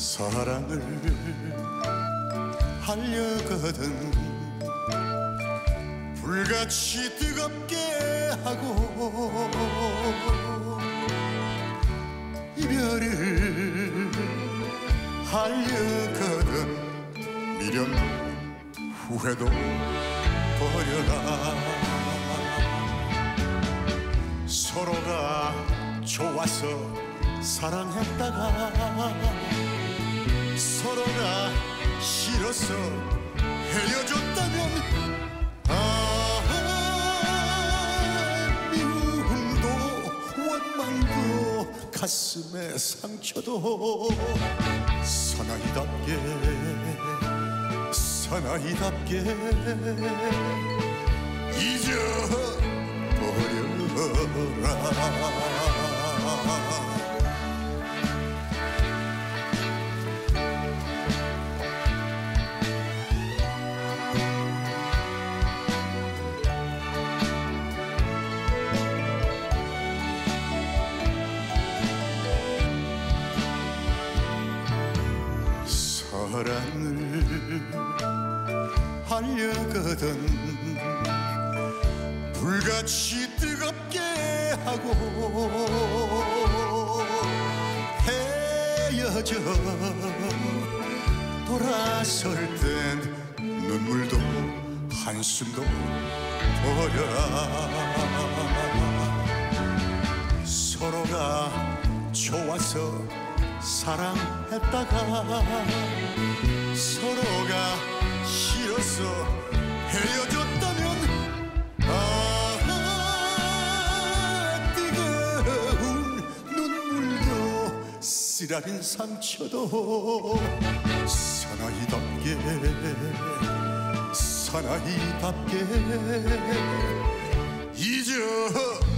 사랑을 하려거든. 불같이 뜨겁게 하고 이별을 하려거든. 미련 후회도 버려라. 서로가 좋아서 사랑했다가 서로가 싫어서 헤어졌다면 아 미움도 원망도 가슴에 상처도 사나이답게 사나이답게 잊어버려라 사랑을 하려거든. 불같이 뜨겁게 하고 헤어져 돌아설 땐 눈물도 한숨도 버려라. 서로가 좋아서 사랑했다가 서로가 싫어서 헤어졌다면 아 뜨거운 눈물도 쓰라린 상처도 사나이답게 사나이답게 잊어버려라